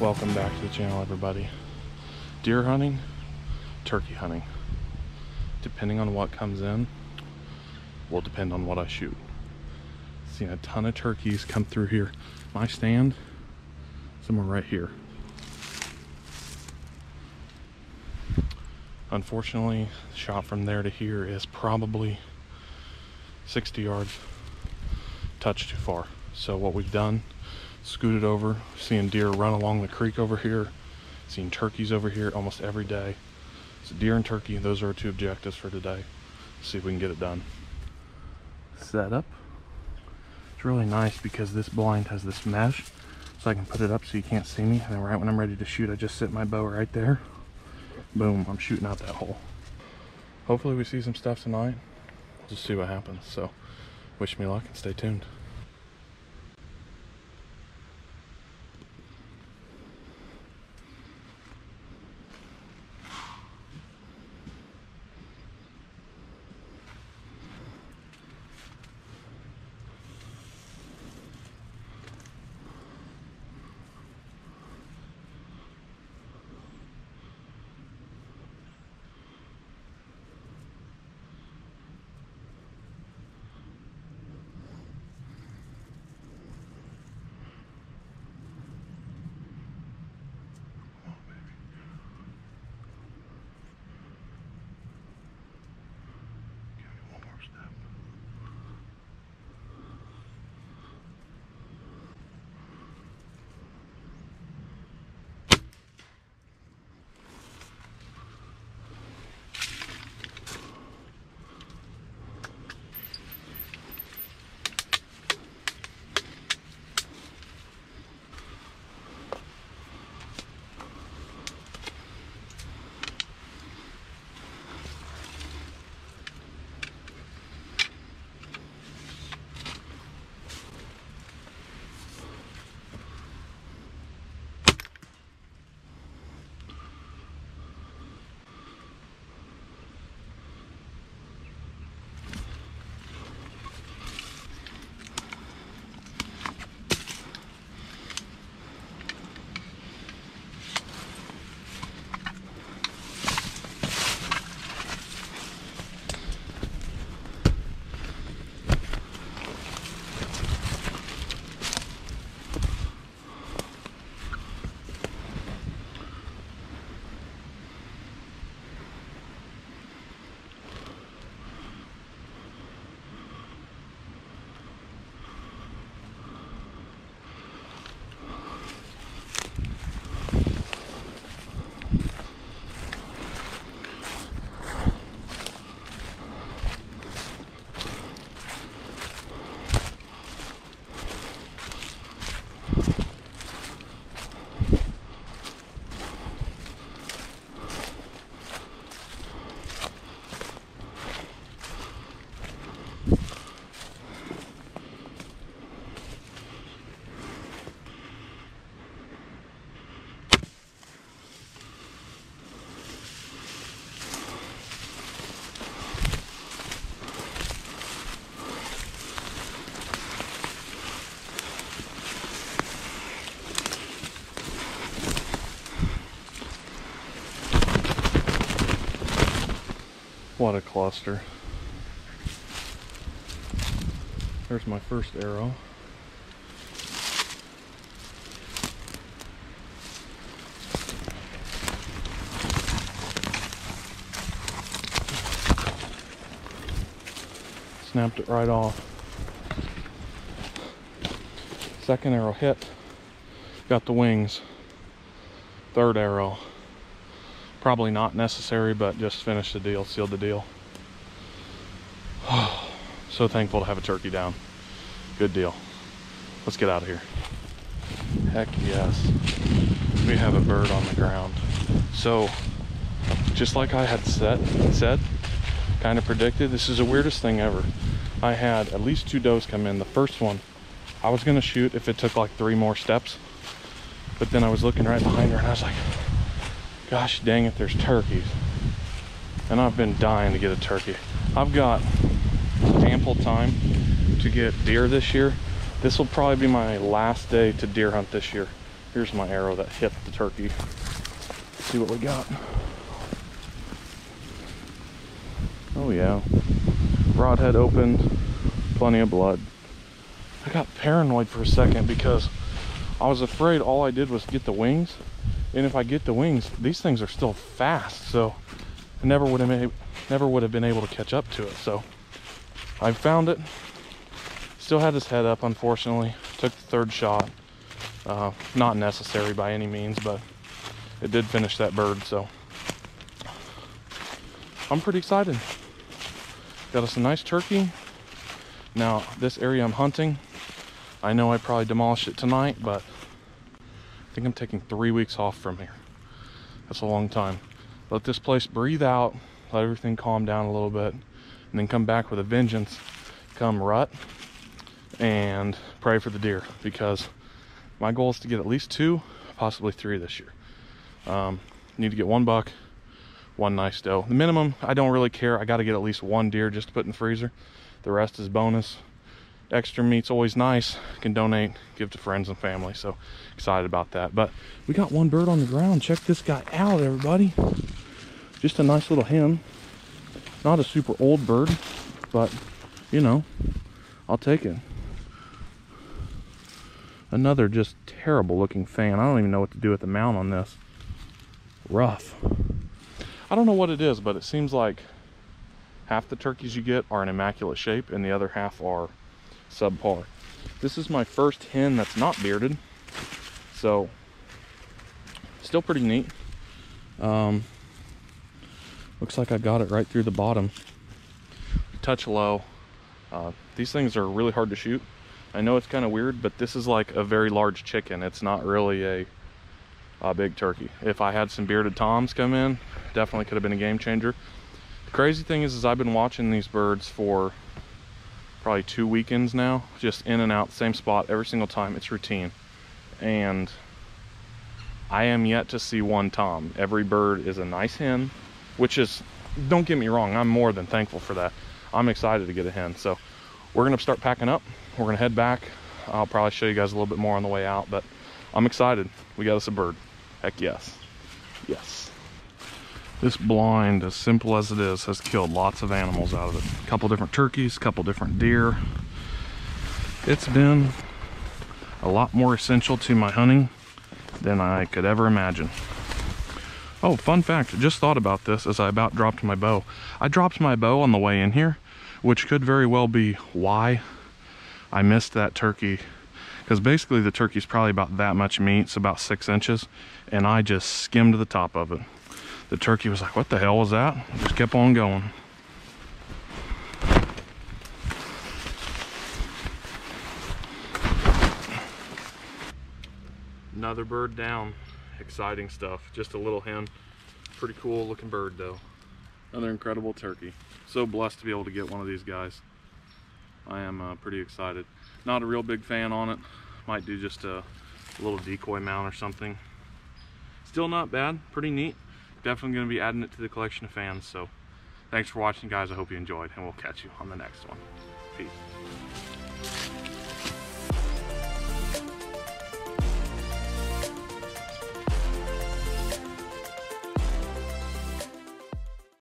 Welcome back to the channel, everybody. Deer hunting, turkey hunting. Depending on what comes in, will depend on what I shoot. Seen a ton of turkeys come through here. My stand, somewhere right here. Unfortunately, shot from there to here is probably 60 yards. Touch too far. So what we've done, scooted over, seeing deer run along the creek over here, seeing turkeys over here almost every day. So deer and turkey, those are our two objectives for today. See if we can get it done. Set up. It's really nice because this blind has this mesh, so I can put it up so you can't see me. And then right when I'm ready to shoot, I just sit my bow right there. Boom, I'm shooting out that hole. Hopefully we see some stuff tonight. We'll just see what happens. So wish me luck and stay tuned. What a cluster. There's my first arrow. Snapped it right off. Second arrow hit. Got the wings. Third arrow probably not necessary, but just finished the deal, sealed the deal. so thankful to have a turkey down. Good deal. Let's get out of here. Heck yes. We have a bird on the ground. So, just like I had said, said kind of predicted, this is the weirdest thing ever. I had at least two does come in. The first one, I was gonna shoot if it took like three more steps. But then I was looking right behind her and I was like, gosh dang it, there's turkeys. And I've been dying to get a turkey. I've got ample time to get deer this year. This will probably be my last day to deer hunt this year. Here's my arrow that hit the turkey. Let's see what we got. Oh yeah. Broadhead opened, plenty of blood. I got paranoid for a second because I was afraid all I did was get the wings. And if I get the wings, these things are still fast. So I never would have made, never would have been able to catch up to it. So I found it. Still had his head up, unfortunately. Took the third shot. Uh, not necessary by any means, but it did finish that bird. So I'm pretty excited. Got us a nice turkey. Now, this area I'm hunting, I know I probably demolished it tonight, but I think I'm taking three weeks off from here. That's a long time. Let this place breathe out, let everything calm down a little bit, and then come back with a vengeance come rut and pray for the deer because my goal is to get at least two, possibly three this year. Um, need to get one buck, one nice doe. The minimum, I don't really care. I got to get at least one deer just to put in the freezer. The rest is bonus. Extra meat's always nice. Can donate, give to friends and family. So excited about that. But we got one bird on the ground. Check this guy out, everybody. Just a nice little hen. Not a super old bird, but you know, I'll take it. Another just terrible looking fan. I don't even know what to do with the mount on this. Rough. I don't know what it is, but it seems like half the turkeys you get are in immaculate shape and the other half are subpar. This is my first hen that's not bearded. So, still pretty neat. Um, looks like I got it right through the bottom. Touch low. Uh, these things are really hard to shoot. I know it's kind of weird, but this is like a very large chicken. It's not really a, a big turkey. If I had some bearded toms come in, definitely could have been a game changer. The crazy thing is, is I've been watching these birds for probably two weekends now, just in and out, same spot every single time. It's routine. And I am yet to see one tom. Every bird is a nice hen, which is, don't get me wrong, I'm more than thankful for that. I'm excited to get a hen. So we're gonna start packing up. We're gonna head back. I'll probably show you guys a little bit more on the way out, but I'm excited. We got us a bird. Heck yes. Yes. This blind, as simple as it is, has killed lots of animals out of it. A couple different turkeys, a couple different deer. It's been a lot more essential to my hunting than I could ever imagine. Oh, fun fact, just thought about this as I about dropped my bow. I dropped my bow on the way in here, which could very well be why I missed that turkey. Because basically the turkey's probably about that much meat, it's about six inches, and I just skimmed the top of it. The turkey was like, what the hell was that? Just kept on going. Another bird down. Exciting stuff. Just a little hen. Pretty cool looking bird though. Another incredible turkey. So blessed to be able to get one of these guys. I am uh, pretty excited. Not a real big fan on it. Might do just a, a little decoy mount or something. Still not bad. Pretty neat. Definitely going to be adding it to the collection of fans. So thanks for watching guys. I hope you enjoyed and we'll catch you on the next one. Peace.